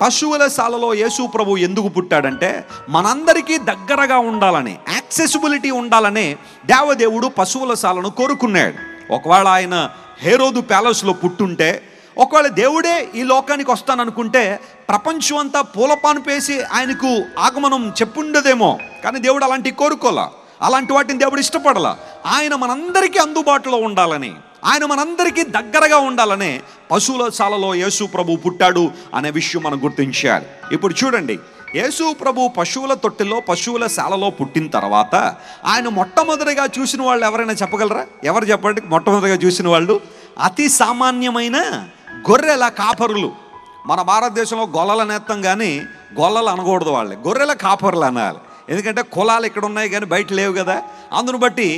పశువుల శాలలో యేసు ప్రభు ఎందుకు పుట్టాడంటే మనందరికీ దగ్గరగా ఉండాలని యాక్సెసిబిలిటీ ఉండాలని దేవదేవుడు పశువుల శాలను కోరుకున్నాడు. ఒకవేళ ఆయన హేరోదు ప్యాలెస్లో పుట్టుంటే ఒకవేళ దేవుడే ఈ లోకానికి వస్తాననుకుంటే ప్రపంచం అంతా పూలపాను పేసి ఆయనకు ఆగమనం చెప్పుండదేమో. కానీ దేవుడు అలాంటి కోరుకోలా. అలాంటి వాటిని దేవుడు ఇష్టపడలా. ఆయన మనందరికీ అందుబాటులో ఉండాలని. ఆయన మనందరికీ దగ్గరగా ఉండాలనే పశువుల శాలలో యేసు ప్రభు పుట్టాడు అనే విషయం మనం గుర్తించాలి. ఇప్పుడు చూడండి యేసు ప్రభు పశువుల తొట్టిలో పశువుల శాలలో పుట్టిన తర్వాత ఆయన మొట్టమొదటిగా చూసిన వాళ్ళు ఎవరైనా చెప్పగలరా? ఎవరు చెప్పండి? మొట్టమొదటిగా చూసిన వాళ్ళు అతి సామాన్యమైన గొర్రెల కాపరులు. మన భారతదేశంలో గొల్లల నేత్తం కానీ గొల్లలు అనకూడదు వాళ్ళే గొర్రెల కాపరులు అనాలి. ఎందుకంటే కులాలు ఇక్కడ ఉన్నాయి కానీ బయట లేవు కదా. అందును బట్టి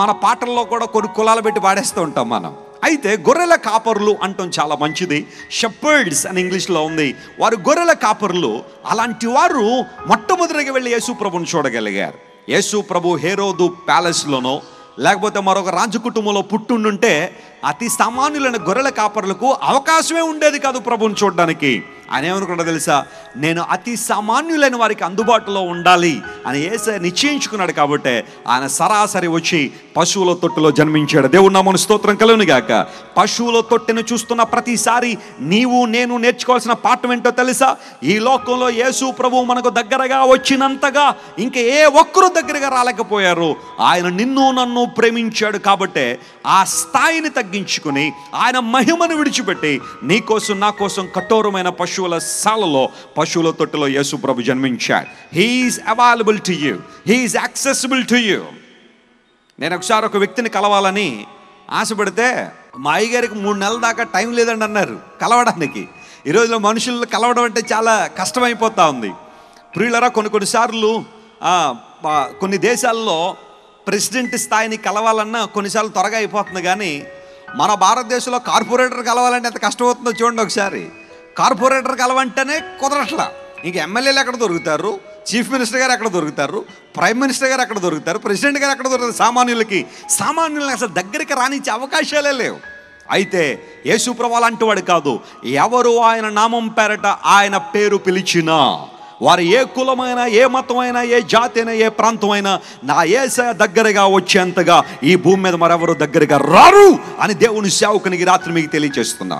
మన పాటల్లో కూడా కొన్ని కులాలు పెట్టి పాడేస్తూ ఉంటాం మనం. అయితే గొర్రెల కాపరులు అంటాం చాలా మంచిది. షెపర్డ్స్ అని ఇంగ్లీష్లో ఉంది. వారు గొర్రెల కాపరులు. అలాంటి వారు మొట్టమొదటిగా వెళ్ళి యేసు ప్రభుని చూడగలిగారు. యేసు ప్రభు హేరోదు ప్యాలెస్లోనో లేకపోతే మరొక రాజు కుటుంబంలో పుట్టుండుంటే అతి సామాన్యులైన గొర్రెల కాపరులకు అవకాశమే ఉండేది కాదు ప్రభుని చూడడానికి. ఆయన ఏమనుకున్నా తెలుసా? నేను అతి సామాన్యులైన వారికి అందుబాటులో ఉండాలి అని ఏసే నిశ్చయించుకున్నాడు కాబట్టి ఆయన సరాసరి వచ్చి పశువుల తొట్టులో జన్మించాడు. దేవుడు నామను స్తోత్రం కలుగును గాక. పశువుల తొట్టిని చూస్తున్న ప్రతిసారి నీవు నేను నేర్చుకోవాల్సిన పాఠం ఏంటో తెలుసా? ఈ లోకంలో యేసు ప్రభు మనకు దగ్గరగా వచ్చినంతగా ఇంక ఏ ఒక్కరు దగ్గరగా రాలేకపోయారు. ఆయన నిన్ను నన్ను ప్రేమించాడు కాబట్టే ఆ స్థాయిని తగ్గించుకుని ఆయన మహిమను విడిచిపెట్టి నీ కోసం నా కోసం కఠోరమైన పశువుల సాలలో పశువుల తొట్టులో యేసు ప్రభు జన్మించాడు. He's available to you he's accessible to you నేను ఒకసారి ఒక వ్యక్తిని కలవాలని ఆశపడితే మా అయ్యగారికి మూడు నెలల దాకా టైం లేదండి అన్నారు కలవడానికి. ఈ రోజుల్లో మనుషులు కలవడం అంటే చాలా కష్టమైపోతా ఉంది. ప్రియులరా కొన్ని కొన్నిసార్లు కొన్ని దేశాల్లో ప్రెసిడెంట్ స్థాయిని కలవాలన్నా కొన్నిసార్లు త్వరగా అయిపోతుంది కానీ మన భారతదేశంలో కార్పొరేటర్ కలవాలంటే ఎంత కష్టమవుతుందో చూడండి ఒకసారి. కార్పొరేటర్ కలవంటేనే కుదరట్లా. ఇంక ఎమ్మెల్యేలు ఎక్కడ దొరుకుతారు? చీఫ్ మినిస్టర్ గారు ఎక్కడ దొరుకుతారు? ప్రైమ్ మినిస్టర్ గారు ఎక్కడ దొరుకుతారు? ప్రెసిడెంట్ గారు ఎక్కడ దొరుకుతారు? సామాన్యులకి సామాన్యులకి అసలు దగ్గరికి రానిచ్చే అవకాశాలే లేవు. అయితే యేసుప్రభు అలాంటి వాడు కాదు. ఎవరు ఆయన నామం పేరట ఆయన పేరు పిలిచినా వారు ఏ కులమైన ఏ మతమైనా ఏ జాతి అయినా ఏ ప్రాంతమైనా నా ఏస దగ్గరగా వచ్చేంతగా ఈ భూమి మీద మరెవరు దగ్గరగా రారు అని దేవుని సేవకునికి రాత్రి మీకు తెలియజేస్తున్నా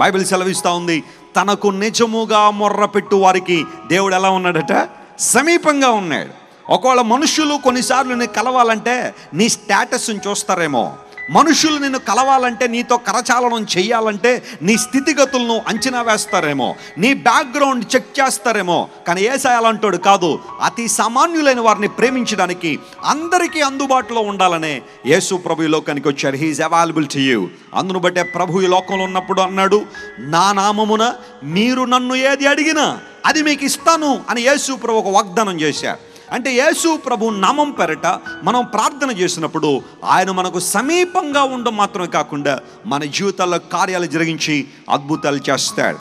బైబిల్ సెలవిస్తూ ఉంది. తనకు నిజముగా మొర్రపెట్టు వారికి దేవుడు ఎలా ఉన్నాడట? సమీపంగా ఉన్నాడు. ఒకవేళ మనుషులు కొన్నిసార్లు నీ కలవాలంటే నీ స్టేటస్ని చూస్తారేమో. మనుషులు నిన్ను కలవాలంటే నీతో కరచాలనం చేయాలంటే నీ స్థితిగతులను అంచనా వేస్తారేమో నీ బ్యాక్గ్రౌండ్ చెక్ చేస్తారేమో. కానీ ఏసాయాలంటాడు కాదు. అతి సామాన్యులైన వారిని ప్రేమించడానికి అందరికీ అందుబాటులో ఉండాలనే యేసు ప్రభు ఈ లోకానికి వచ్చారు. హీఈస్ అవైలబుల్ టు యూ అందును బట్టే ప్రభు ఈ లోకంలో ఉన్నప్పుడు అన్నాడు నా నామమున మీరు నన్ను ఏది అడిగినా అది మీకు ఇస్తాను అని యేసు ప్రభు ఒక వాగ్దానం చేశారు. అంటే యేసు ప్రభు నామం పెరట మనం ప్రార్థన చేసినప్పుడు ఆయన మనకు సమీపంగా ఉండడం మాత్రమే కాకుండా మన జీవితాల్లో కార్యాలు జరిగించి అద్భుతాలు చేస్తాడు.